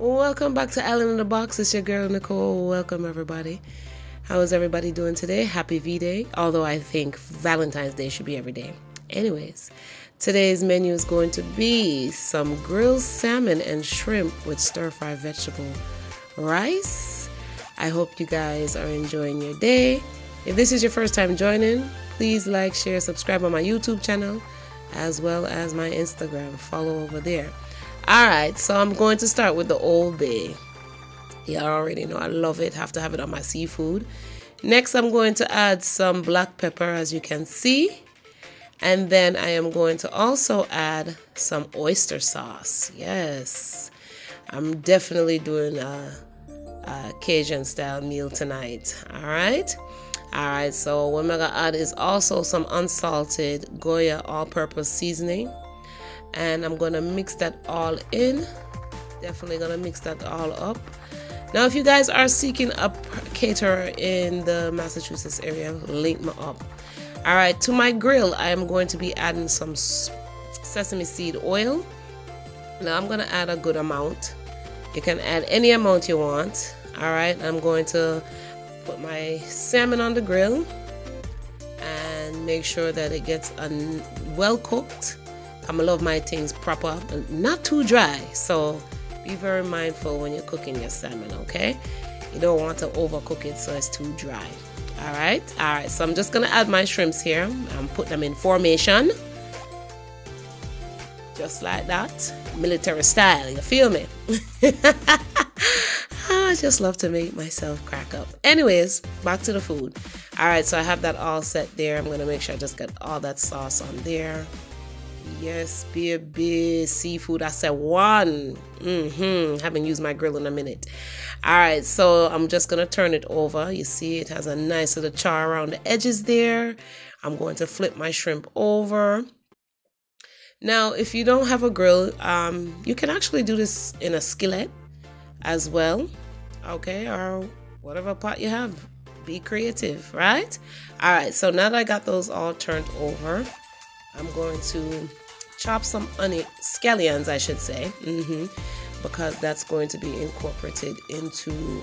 Welcome back to Island in the Box. It's your girl Nicole. Welcome everybody. How is everybody doing today? Happy V Day. Although I think Valentine's Day should be every day. Anyways, today's menu is going to be some grilled salmon and shrimp with stir fry vegetable rice. I hope you guys are enjoying your day. If this is your first time joining, please like, share, subscribe on my YouTube channel as well as my Instagram. Follow over there. Alright, so I'm going to start with the Old Bay. You already know I love it. Have to have it on my seafood. Next, I'm going to add some black pepper as you can see. And then I am going to also add some oyster sauce. Yes, I'm definitely doing a, a Cajun style meal tonight. All right. All right, so what I'm gonna add is also some unsalted Goya all-purpose seasoning and I'm gonna mix that all in. Definitely gonna mix that all up. Now if you guys are seeking a caterer in the Massachusetts area link me up. All right to my grill I am going to be adding some sesame seed oil. Now I'm gonna add a good amount. You can add any amount you want. All right I'm going to put my salmon on the grill and make sure that it gets well cooked I'm gonna love my things proper, not too dry. So be very mindful when you're cooking your salmon, okay? You don't want to overcook it so it's too dry. All right, all right. So I'm just gonna add my shrimps here and put them in formation, just like that, military style. You feel me? I just love to make myself crack up. Anyways, back to the food. All right, so I have that all set there. I'm gonna make sure I just get all that sauce on there. Yes, baby. Seafood. I said one. Mm-hmm. Haven't used my grill in a minute. All right, so I'm just gonna turn it over. You see, it has a nice little char around the edges there. I'm going to flip my shrimp over. Now, if you don't have a grill, um, you can actually do this in a skillet as well, okay, or whatever pot you have. Be creative, right? All right, so now that I got those all turned over, I'm going to chop some onion, scallions, I should say, mm-hmm, because that's going to be incorporated into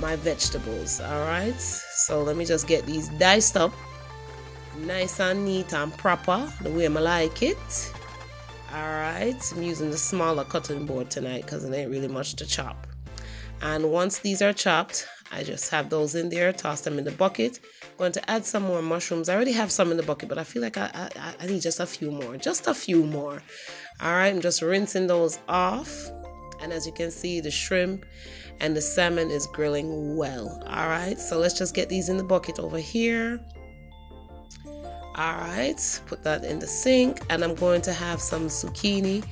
my vegetables. All right, so let me just get these diced up nice and neat and proper the way I like it. All right, I'm using the smaller cutting board tonight because it ain't really much to chop. And once these are chopped, I just have those in there, toss them in the bucket. I'm going to add some more mushrooms. I already have some in the bucket, but I feel like I, I, I need just a few more, just a few more. All right, I'm just rinsing those off. And as you can see, the shrimp and the salmon is grilling well. All right, so let's just get these in the bucket over here. All right, put that in the sink. And I'm going to have some zucchini,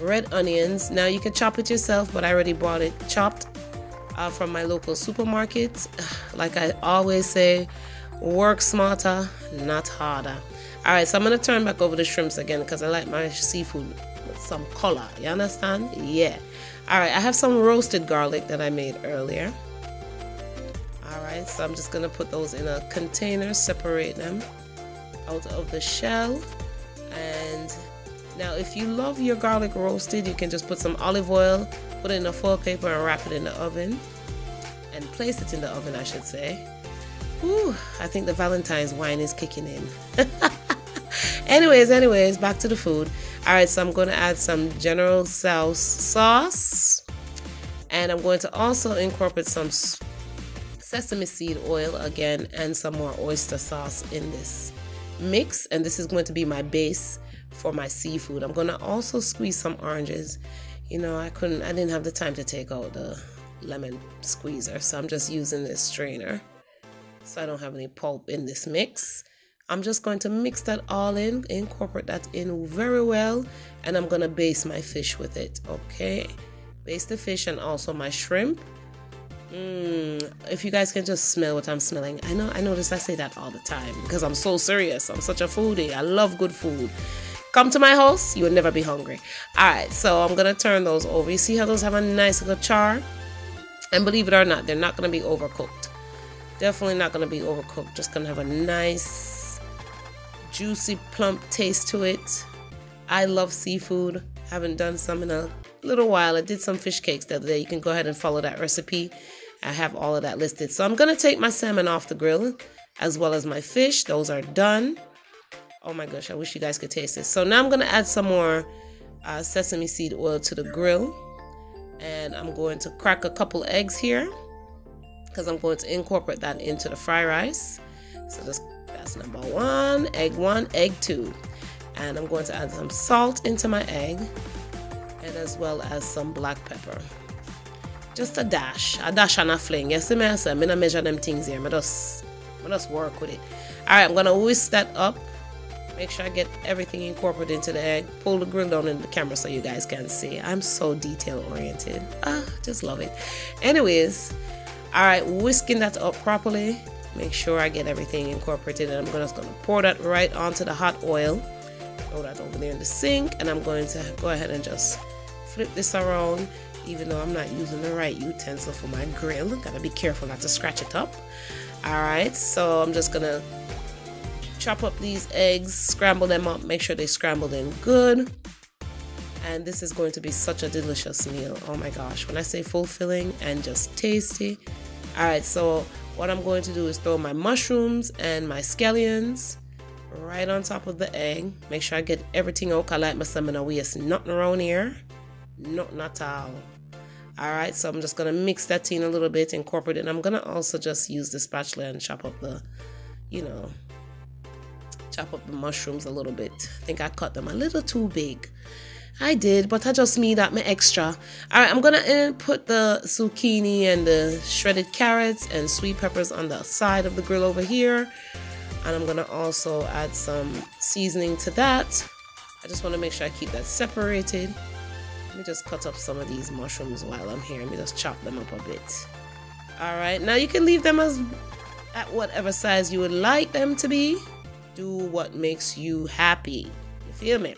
red onions. Now you can chop it yourself, but I already bought it chopped uh, from my local supermarket. Like I always say, work smarter, not harder. All right, so I'm gonna turn back over the shrimps again because I like my seafood with some color. You understand? Yeah. All right, I have some roasted garlic that I made earlier. All right, so I'm just gonna put those in a container, separate them out of the shell. And now if you love your garlic roasted, you can just put some olive oil, put it in a foil paper and wrap it in the oven and place it in the oven I should say. Ooh, I think the Valentine's wine is kicking in. Anyways anyways back to the food. All right so I'm going to add some General Tso's sauce and I'm going to also incorporate some sesame seed oil again and some more oyster sauce in this mix and this is going to be my base for my seafood I'm to also squeeze some oranges you know, I couldn't, I didn't have the time to take out the lemon squeezer, so I'm just using this strainer. So I don't have any pulp in this mix. I'm just going to mix that all in, incorporate that in very well, and I'm gonna baste my fish with it, okay? Baste the fish and also my shrimp. Mmm, if you guys can just smell what I'm smelling. I know, I notice I say that all the time because I'm so serious. I'm such a foodie. I love good food. Come to my house, you will never be hungry. All right, so I'm gonna turn those over. You see how those have a nice little char? And believe it or not, they're not gonna be overcooked. Definitely not gonna be overcooked. Just gonna have a nice, juicy, plump taste to it. I love seafood. Haven't done some in a little while. I did some fish cakes the other day. You can go ahead and follow that recipe. I have all of that listed. So I'm to take my salmon off the grill as well as my fish. Those are done. Oh my gosh, I wish you guys could taste this. So now I'm going to add some more uh, sesame seed oil to the grill. And I'm going to crack a couple eggs here because I'm going to incorporate that into the fry rice. So just, that's number one, egg one, egg two. And I'm going to add some salt into my egg and as well as some black pepper. Just a dash, a dash and a fling. Yes, see me, I'm gonna measure them things here. I just, I just work with it. All right, I'm gonna whisk that up. Make sure I get everything incorporated into the egg. Pull the grill down in the camera so you guys can see. I'm so detail oriented. Ah, just love it. Anyways, all right, whisking that up properly. Make sure I get everything incorporated and I'm just gonna pour that right onto the hot oil. Throw that over there in the sink and I'm going to go ahead and just flip this around even though I'm not using the right utensil for my grill. Gotta be careful not to scratch it up. Alright, so I'm just gonna chop up these eggs, scramble them up, make sure they scrambled in good. And this is going to be such a delicious meal. Oh my gosh, when I say fulfilling and just tasty. Alright, so what I'm going to do is throw my mushrooms and my scallions right on top of the egg. Make sure I get everything out. I like my salmon waste nothing around here. Not at all. Alright, so I'm just going to mix that in a little bit, incorporate it. And I'm going to also just use the spatula and chop up the, you know, chop up the mushrooms a little bit. I think I cut them a little too big. I did, but I just made that my extra. Alright, I'm going to uh, put the zucchini and the shredded carrots and sweet peppers on the side of the grill over here. And I'm going to also add some seasoning to that. I just want to make sure I keep that separated. Let me just cut up some of these mushrooms while I'm here. Let me just chop them up a bit. All right, now you can leave them as at whatever size you would like them to be. Do what makes you happy. You feel me?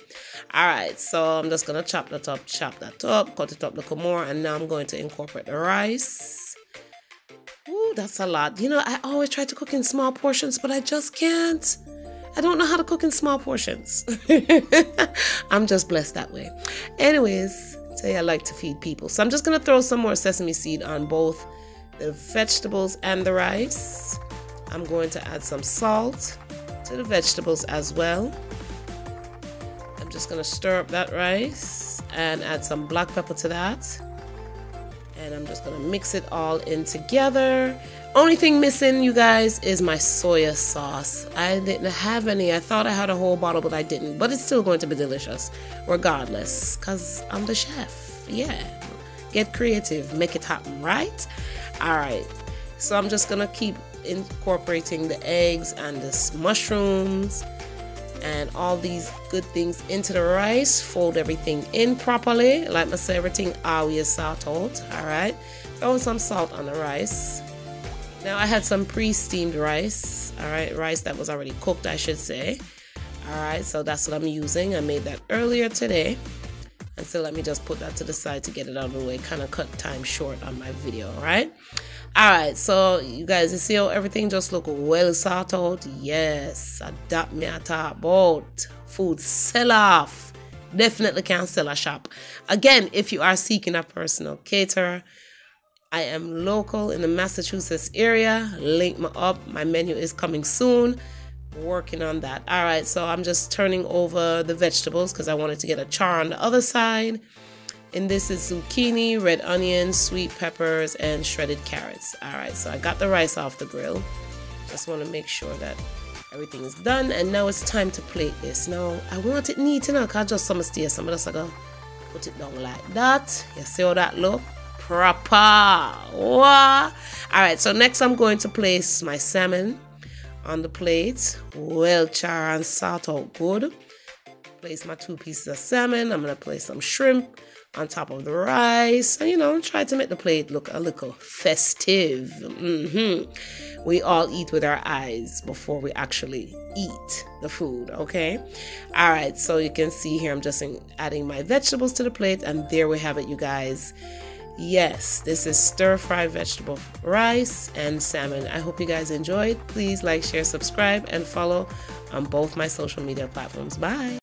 All right, so I'm just gonna chop that up, chop that up, cut it up a little more, and now I'm going to incorporate the rice. Ooh, that's a lot. You know, I always try to cook in small portions, but I just can't. I don't know how to cook in small portions. I'm just blessed that way. Anyways, say I like to feed people. So I'm just to throw some more sesame seed on both the vegetables and the rice. I'm going to add some salt to the vegetables as well. I'm just going to stir up that rice and add some black pepper to that. And I'm just going to mix it all in together. Only thing missing, you guys, is my soya sauce. I didn't have any. I thought I had a whole bottle, but I didn't. But it's still going to be delicious, regardless, because I'm the chef. Yeah. Get creative. Make it happen, right? All right. So I'm just going to keep incorporating the eggs and the mushrooms and all these good things into the rice. Fold everything in properly. Like I say, everything always salt out. All right. Throw some salt on the rice now I had some pre-steamed rice, all right, rice that was already cooked, I should say. All right, so that's what I'm using. I made that earlier today. And so let me just put that to the side to get it out of the way, kind of cut time short on my video, all right? All right, so you guys, you see how everything just look well thought out? Yes, adapt me at about food sell off. Definitely can sell a shop. Again, if you are seeking a personal caterer, I am local in the Massachusetts area. Link me up. My menu is coming soon. Working on that. All right, so I'm just turning over the vegetables because I wanted to get a char on the other side. And this is zucchini, red onions, sweet peppers, and shredded carrots. All right, so I got the rice off the grill. Just want to make sure that everything is done. And now it's time to plate this. Now, I want it neat, you know, because just some stay, some of us go put it down like that. You see how that look? proper. All right, so next I'm going to place my salmon on the plate. Well char and salt out good. Place my two pieces of salmon. I'm going to place some shrimp on top of the rice. And, you know, try to make the plate look a little festive. Mm -hmm. We all eat with our eyes before we actually eat the food, okay? All right, so you can see here I'm just adding my vegetables to the plate. And there we have it, you guys. Yes, this is stir fry vegetable rice and salmon. I hope you guys enjoyed. Please like, share, subscribe, and follow on both my social media platforms. Bye.